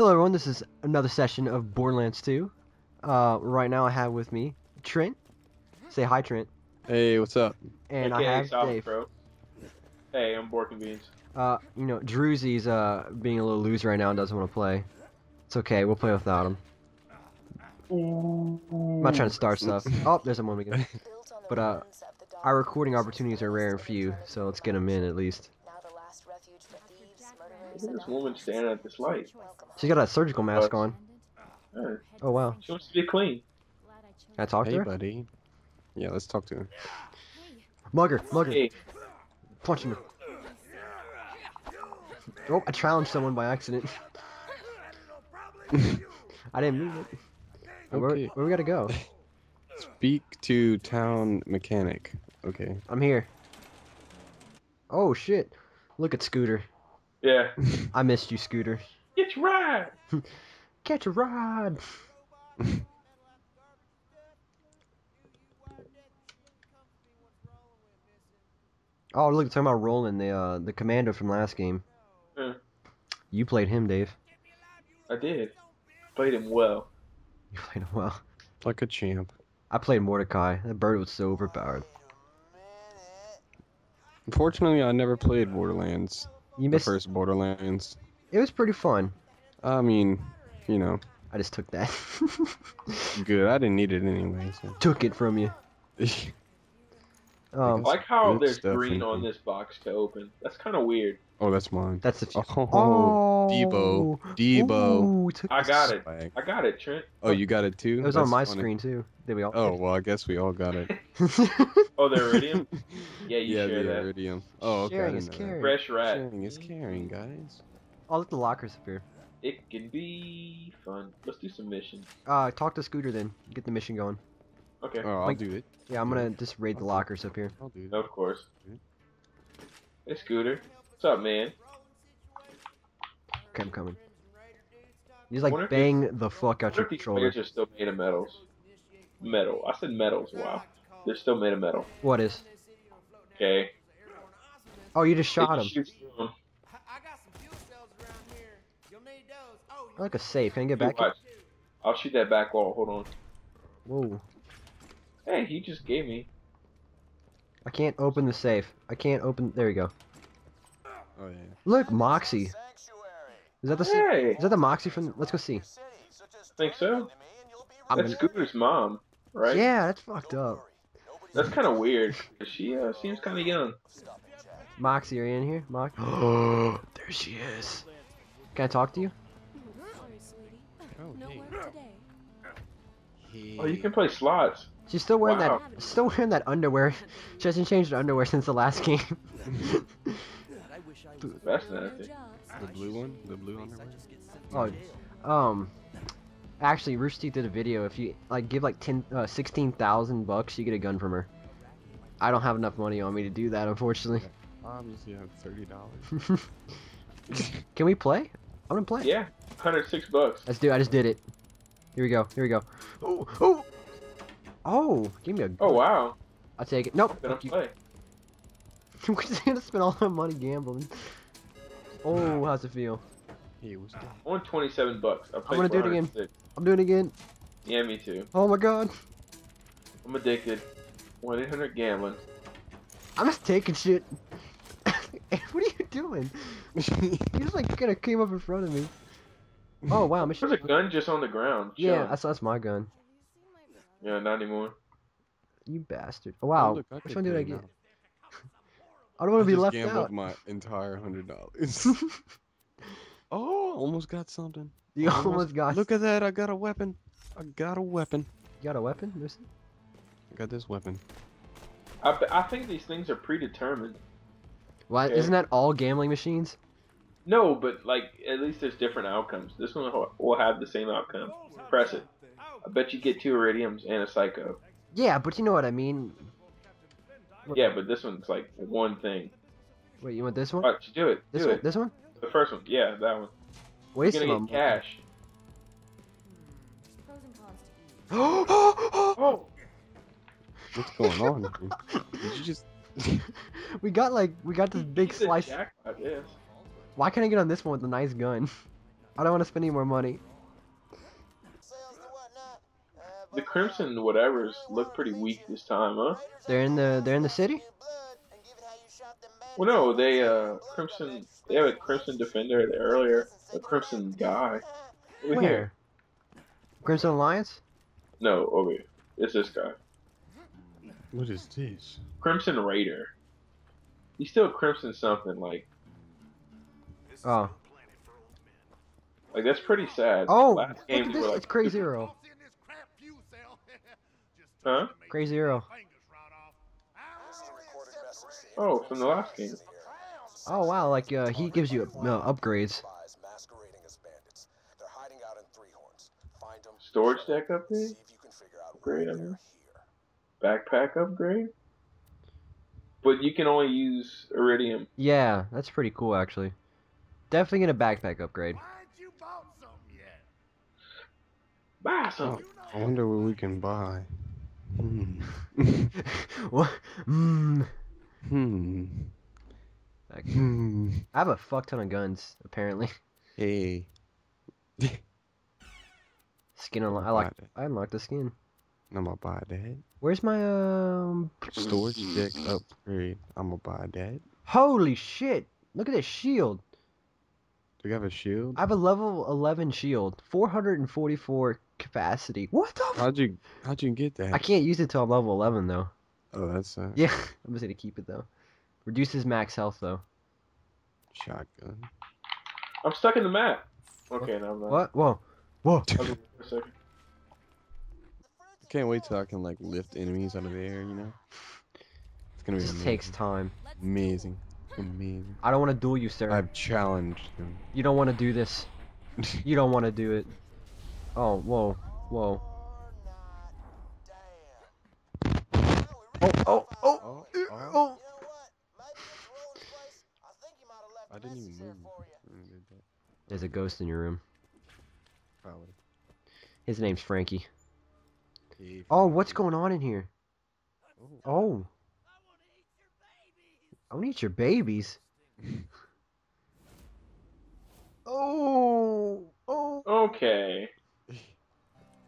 Hello everyone, this is another session of Borderlands 2. Uh, right now I have with me Trent. Say hi Trent. Hey, what's up? And AKA I have South Dave. Pro. Hey, I'm Bork and Beans. Uh, you know, Drewzi's uh, being a little loose right now and doesn't want to play. It's okay, we'll play without him. I'm not trying to start stuff. Oh, there's a moment ago. But, uh, Our recording opportunities are rare and few, so let's get them in at least. Look this woman standing at this light. She's got a surgical mask on. Hey, Oh wow. she wants to be clean. Can I talk to Hey, her? buddy. Yeah, let's talk to her. Mugger, mugger, Hey, punching her. Oh, I challenged someone by accident. I didn't mean it. Where, where we gotta go? Speak to town mechanic. Okay. I'm here. Oh shit! Look at Scooter. Yeah. I missed you, Scooter. Get your ride. Catch a ride. oh, look, talking about Roland, the uh, the commander from last game. Yeah. You played him, Dave. I did. Played him well. You played him well. Like a champ. I played Mordecai. That bird was so overpowered. Unfortunately, I never played Borderlands. You The first Borderlands. It was pretty fun. I mean, you know, I just took that. good. I didn't need it anyway. So. took it from you. Um, Because- like how there's stuff, green on this box to open. That's kind of weird. oh, that's mine. that's the. Few- Oh, Debo. Debo. Ooh, I got it. Swag. I got it, Trent. Oh, you got it too? It was on my funny. screen too. Did we all? Oh, well, I guess we all got it. Oh, the Eridium? Yeah, you yeah, share the that. Eridium. Oh, okay. Sharing is caring. Fresh rat. Sharing is caring, guys. oh, look, the lockers up here. It can be fun. Let's do some missions. Uh, talk to Scooter then. Get the mission going. Okay. Oh, I'll Like- do it. Yeah, I'm gonna just raid the lockers up here. I'll do it. Of course. Hey, Scooter. What's up, man? Okay, I'm coming. You just like Wonder if bang the fuck out What your if these controller. are still made of metals? Metal. I said metals. Wow. They're still made of metal. What is? Okay. Oh, you just shot can him. shoot through 'em. I I got some fuel cells around here. You'll need those. Oh, I like a safe. Can I get back? Watch. I'll shoot that back wall. Hold on. Whoa. Hey, he just gave me. I can't open the safe. I can't open. There you go. Oh, yeah. Look, Moxxi. Is that the? sa- Hey, Is that the Moxxi from? Let's go see. think so. I'm That's gonna- Scooter's mom, right? Yeah, that's fucked up. That's kind of weird. She uh, seems kind of young. Moxxi, are you in here? Mox. Oh, there she is. Can I talk to you? Sorry, sweetie. Oh, No hey. work today. Hey. Oh, you can play slots. She's still wearing Wow. that. Still wearing that underwear. She hasn't changed her underwear since the last game. That's nasty. The blue one? The blue underwear? oh, um, actually, Rooster Teeth did a video. If you like give like ten, uh, sixteen thousand bucks, you get a gun from her. I don't have enough money on me to do that, unfortunately. Obviously, I have thirty dollars. Can we play? I'm gonna play. Yeah, 106 bucks. Let's do. it. I just did it. Here we go. Here we go. Oh, oh, oh! Give me a. Oh wow, I'll take it. Nope. gonna fuck you. play. We're just gonna spend all our money gambling. Oh, how's it feel? Hey, what's that? I won 27 bucks. I am gonna do it again. I'm doing it again. Yeah, me too. Oh my god. I'm addicted. 1 800 gambling. I'm just taking shit. what are you doing? You just like kind of came up in front of me. Oh wow, mission. There's a gun just on the ground. Yeah, chilling. that's that's my gun. Yeah, not anymore. You bastard. Oh, wow. Oh, look, Which one did I get? now. I don't want to be just left gambled out. my entire hundred dollars. oh, almost got something. you almost got. Look at that! I got a weapon. I got a weapon. You got a weapon? Lucy? I got this weapon. I, I think these things are predetermined. Why Yeah. isn't that all gambling machines? No, but like at least there's different outcomes. This one will- will have the same outcome. Press it. I bet you get two eridiums and a psycho. Yeah, but you know what I mean. Yeah, but this one's like one thing. Wait, you want this one? Alright, do it. This do one? it. This one? The first one. Yeah, that one. Waste You're gonna get cash. Pros and cons to each. Oh, What's going on? Did you just? we got like we got this big he's slice. jackpot, yes. Why can't I get on this one with a nice gun? I don't want to spend any more money. The Crimson whatevers look pretty weak this time, huh? They're in the they're in the city. blood and give it how you shot them Well, no, they uh Crimson. They have a Crimson Defender there earlier. A Crimson guy. Over Where? here. Crimson Alliance. No, over here. It's this guy. What is this? Crimson Raider. He's still Crimson something like Oh. like that's pretty sad. Oh, Last look at this. like It's Crazy Earl. Huh? Crazy Earl. Oh, from the last game. Oh wow, like uh, he gives you uh, upgrades. masquerading as bandits. They're hiding out in Three Horns. Find. Storage deck update? See if you can figure out Great, why I mean. here. Backpack upgrade? But you can only use Eridium. Yeah, that's pretty cool actually. Definitely get a backpack upgrade. Buy some. Oh, I wonder what we can buy. Hmm. what? Mm. hmm. Like, Hmm. I have a fuck ton of guns apparently. Hey. Skin unlock. I like. I unlocked the skin. I'm gonna buy that. Where's my um? Storage deck upgrade. I'm gonna buy that. Holy shit! Look at this shield. Do you have a shield? I have a level 11 shield, 444 capacity. What the? F- How'd you How'd you get that? I can't use it till I'm level 11 though. Oh, that's a Yeah, I'm just gonna keep it though. Reduces max health though. shotgun. I'm stuck in the map. Okay, now I'm not. What? Whoa, whoa. I'll be for a second. I can't wait till I can like lift enemies out of the air. You know. It's gonna It be just amazing. takes time. amazing. Amazing. I don't want to duel you, sir. I've challenged him. You don't want to do this. You don't want to do it. Oh, whoa, whoa. Oh, oh, oh, Oh, oh. oh. You know what? Might be at Roland's place. I think he might have left I a didn't even move. for you. when I did that. There's a ghost in your room. Probably. His name's Frankie. Hey, Oh, what's going on in here? Oh. Oh. I want to eat your babies. oh, oh. Okay.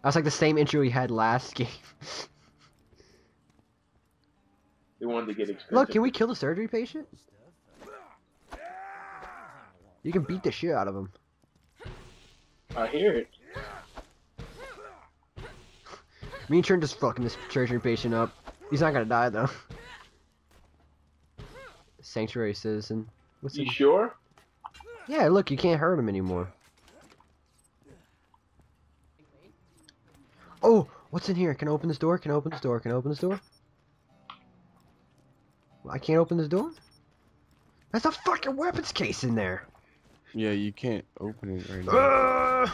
That's like the same intro we had last game. They wanted to get expensive. Look, can we kill the surgery patient? You can beat the shit out of him. I hear it. Me and Trent just fucking this surgery patient up. He's not gonna die though. Sanctuary citizen. What's You he? sure? Yeah, look, you can't hurt him anymore. Oh, what's in here? Can I open this door? Can I open this door? Can I open this door? I can't open this door? That's a fucking weapons case in there. Yeah, you can't open it right now. Ugh.